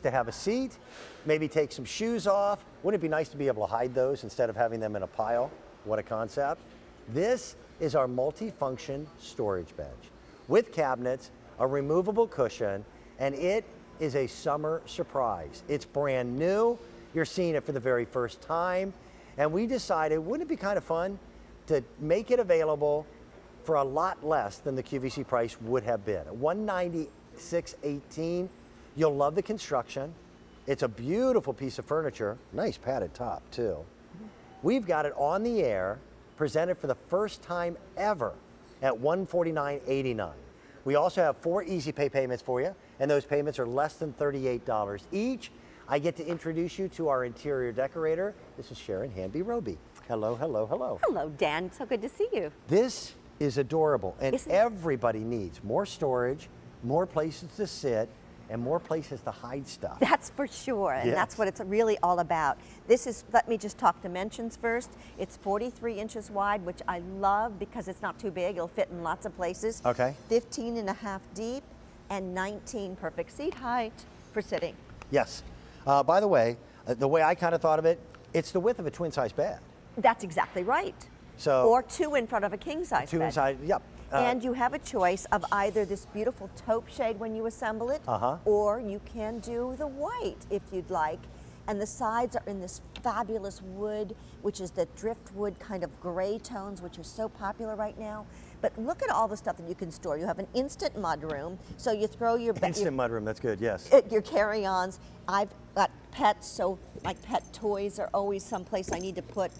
to have a seat, maybe take some shoes off. Wouldn't it be nice to be able to hide those instead of having them in a pile? What a concept. This is our multi-function storage bench with cabinets, a removable cushion, and it is a summer surprise. It's brand new. You're seeing it for the very first time. And we decided, wouldn't it be kind of fun to make it available for a lot less than the QVC price would have been. 196.18. You'll love the construction. It's a beautiful piece of furniture. Nice padded top too. We've got it on the air, presented for the first time ever at 149.89. We also have four easy pay payments for you, and those payments are less than $38 each. I get to introduce you to our interior decorator. This is Sharon Hanby Robie. Hello, hello, hello. Hello, Dan. So good to see you. This is adorable, and Isn't it? everybody needs more storage, more places to sit, and more places to hide stuff. That's for sure, and Yes. that's what it's really all about. This is, let me just talk dimensions first. It's 43 inches wide, which I love because it's not too big. It'll fit in lots of places. Okay. 15 and a half deep and 19 perfect seat height for sitting. Yes. Uh, by the way, uh, the way I kind of thought of it, it's the width of a twin size bed. That's exactly right. So- or two in front of a king size Two bed. inside, yep. Uh, and you have a choice of either this beautiful taupe shade when you assemble it, Uh-huh. or you can do the white if you'd like. And the sides are in this fabulous wood, which is the driftwood kind of gray tones, which are so popular right now. But look at all the stuff that you can store. You have an instant mud room, so you throw your instant mudroom, that's good, yes. your, your carry-ons. I've got pets, so my pet toys are always someplace I need to put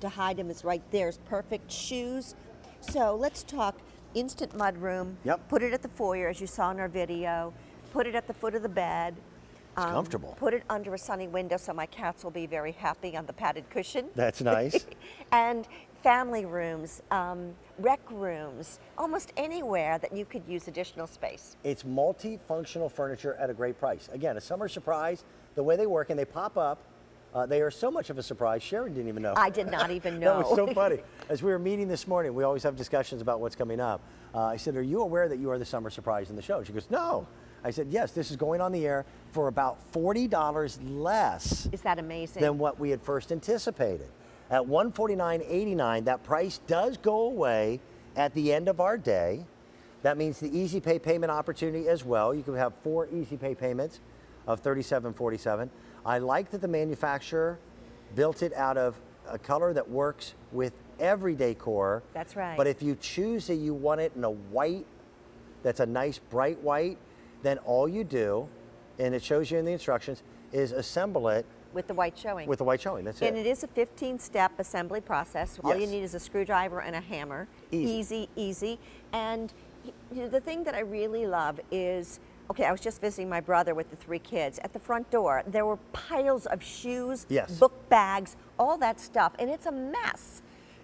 to hide them. Is right there. Is perfect shoes. So let's talk instant mud room. Yep. Put it at the foyer, as you saw in our video. Put it at the foot of the bed. It's comfortable. Put it under a sunny window so my cats will be very happy on the padded cushion. That's nice. and family rooms, um, rec rooms, almost anywhere that you could use additional space. It's multifunctional furniture at a great price. Again, a summer surprise, the way they work and they pop up, uh, they are so much of a surprise, Sharon didn't even know. I did not even know. That was so funny. As we were meeting this morning, we always have discussions about what's coming up. Uh, I said, Are you aware that you are the summer surprise in the show? She goes, No. I said, Yes, this is going on the air for about $40 less Is that amazing? than what we had first anticipated. At $149.89, that price does go away at the end of our day. That means the easy pay payment opportunity as well. You can have four easy pay payments of $37.47. I like that the manufacturer built it out of a color that works with every decor. That's right. But if you choose that you want it in a white that's a nice bright white, then all you do, and it shows you in the instructions, is assemble it with the white showing. with the white showing. That's and it. And it is a 15-step assembly process. All you need is a screwdriver and a hammer. Easy. easy. easy. And you know, the thing that I really love is, okay, I was just visiting my brother with the three kids. At the front door, there were piles of shoes, Yes. book bags, all that stuff, and it's a mess.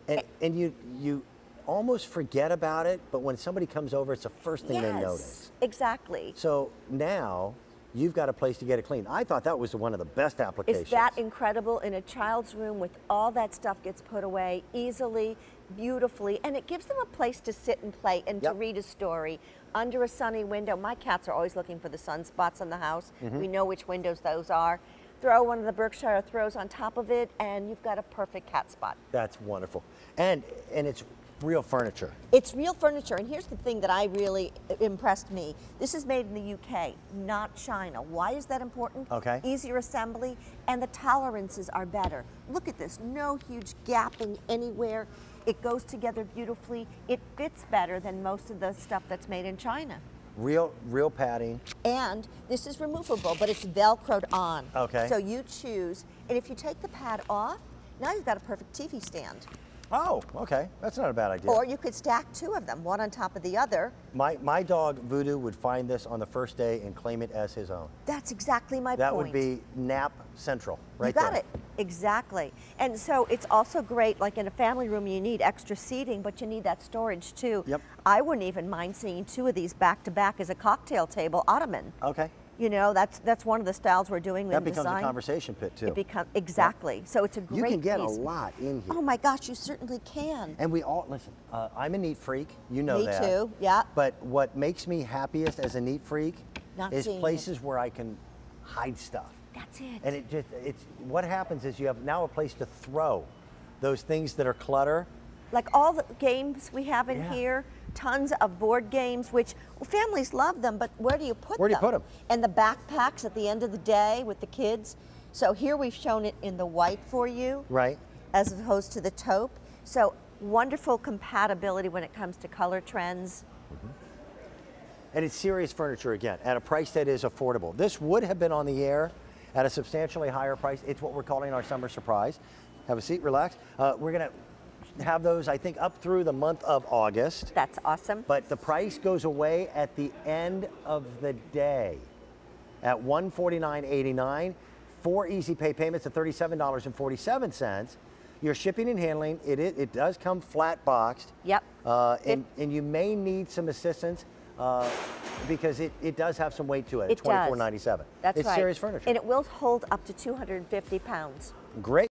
And, and you you almost forget about it, but when somebody comes over, it's the first thing they notice. exactly. So now you've got a place to get it clean. I thought that was one of the best applications. Is that incredible? In a child's room with all that stuff gets put away easily, beautifully, and it gives them a place to sit and play and Yep. to read a story under a sunny window. My cats are always looking for the sunspots in the house. Mm-hmm. We know which windows those are. Throw one of the Berkshire throws on top of it, and you've got a perfect cat spot. That's wonderful. And and it's real furniture. It's real furniture, and here's the thing that I really uh, impressed me. This is made in the UK, not China. Why is that important? Okay. Easier assembly, and the tolerances are better. Look at this, no huge gapping anywhere. It goes together beautifully. It fits better than most of the stuff that's made in China. Real real padding. And this is removable, but it's Velcroed on. Okay. So you choose, and if you take the pad off, now you've got a perfect TV stand. Oh, okay. That's not a bad idea. Or you could stack two of them, one on top of the other, my my dog Voodoo would find this on the first day and claim it as his own. That's exactly my That point. That would be nap central, right You got there. it. Exactly. And so it's also great, like in a family room, you need extra seating, but you need that storage too. Yep. I wouldn't even mind seeing two of these back to back as a cocktail table ottoman. Okay. You know, that's that's one of the styles we're doing That becomes design. a conversation pit too. It become exactly. So it's a great you can get piece. a lot in here. Oh my gosh, you certainly can. And we all listen. Uh, I'm a neat freak. You know Me that. too, yeah. But what makes me happiest as a neat freak Not is seeing it. places where I can hide stuff. That's it. And it just, it's, what happens is you have now a place to throw those things that are clutter. like all the games we have in Yeah. here, tons of board games, which well, families love them, but where do you put Where do you put them? And the backpacks at the end of the day with the kids. So here we've shown it in the white for you, Right. as opposed to the taupe. So wonderful compatibility when it comes to color trends. And it's serious furniture again at a price that is affordable. This would have been on the air at a substantially higher price. It's what we're calling our summer surprise. Have a seat, relax. Uh, we're going to have those, I think, up through the month of August. That's awesome. But the price goes away at the end of the day at $149.89. Four easy pay payments of $37.47. Your shipping and handling, it, it, it does come flat boxed. Yep. Uh, and, and you may need some assistance uh, because it, it does have some weight to it. It does. $24.97. That's it's right. serious furniture. And it will hold up to 250 pounds. Great.